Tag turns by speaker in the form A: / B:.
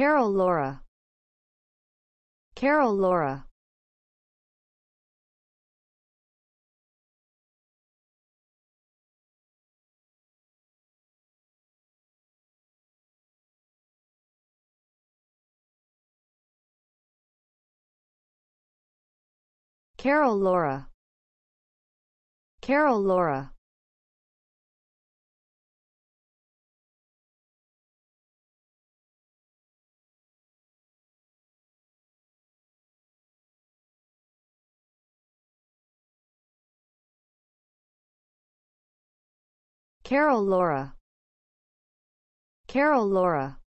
A: Carol Laura. Carol Laura. Carol Laura. Carol Laura Carol Laura. Carol Laura